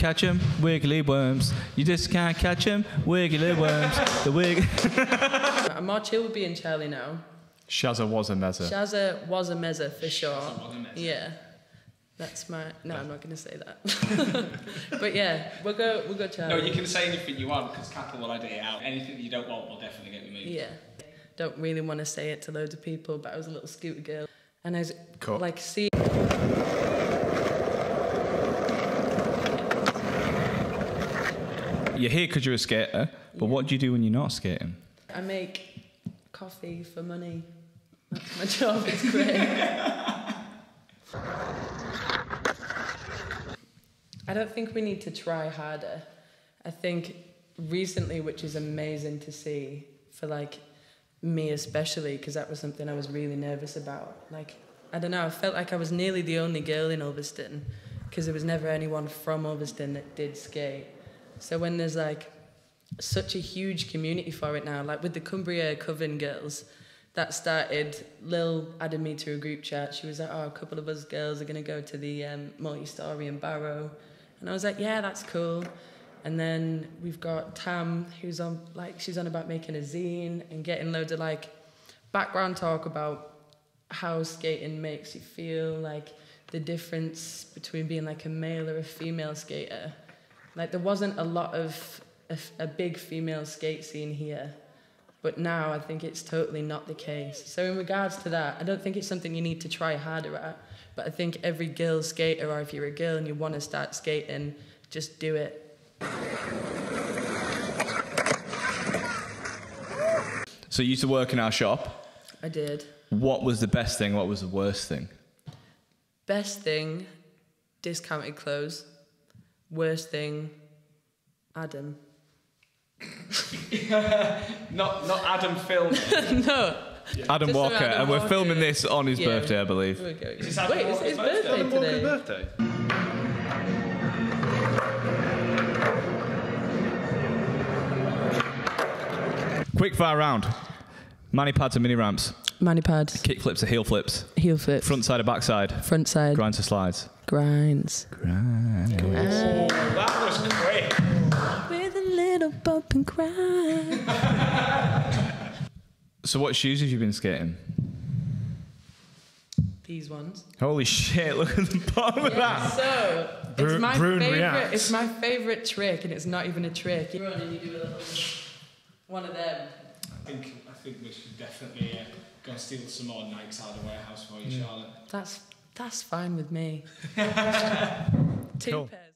catch 'em, wiggly worms. You just can't catch 'em, wiggly worms. The wig. Uh, I'm more chill with being Charlie now. Shazza was a mezza. Shazza was a mezza for sure. Yeah. That's my. No, I'm not going to say that. but yeah, we'll go. We'll go Charlie. No, you can say anything you want because Kappa will edit it out. Anything you don't want will definitely get removed. Yeah. Don't really want to say it to loads of people, but I was a little scooter girl, and I was Cool. like, see. You're here because you're a skater, but what do you do when you're not skating? I make coffee for money. That's my job. It's great. I don't think we need to try harder. I think recently, which is amazing to see for like me especially, because that was something I was really nervous about. Like, I don't know, I felt like I was nearly the only girl in Ulverston because there was never anyone from Ulverston that did skate. So when there's like such a huge community for it now. Like with the Cumbria Coven girls, that started. Lil added me to a group chat. She was like, "Oh, a couple of us girls are gonna go to the um, multi-story in Barrow," and I was like, "Yeah, that's cool." And then we've got Tam, who's on like she's on about making a zine and getting loads of like background talk about how skating makes you feel, like the difference between being like a male or a female skater. Like there wasn't a lot of a big female skate scene here, but now I think it's totally not the case. So in regards to that, I don't think it's something you need to try harder at. But I think every girl skater, or if you're a girl and you want to start skating, just do it. So you used to work in our shop. I did. What was the best thing? What was the worst thing? Best thing, discounted clothes. Worst thing, Adam. Not not Adam film. no. Adam Just Walker, Adam and we're Walker. filming this on his Yeah. birthday, I believe. Here we go. Is this Adam Wait, it's Walker's his birthday, today. birthday. Quick fire round. Manny pads and mini ramps. Manny pads, Kick flips or heel flips. heel flips, Front side or back side. front side, Grinds or slides. grinds. Grinds. That was quick. With a little bump and grind. So what shoes have you been skating? These ones. Holy shit, look at the bottom of that. So Bru- it's my Bruin favorite. reacts. It's my favorite trick, and it's not even a trick. You run and you do a little one of them. I think I think we should definitely uh, go and steal some more Nikes out of the warehouse for you, Charlotte. That's that's fine with me. Two Cool. pairs.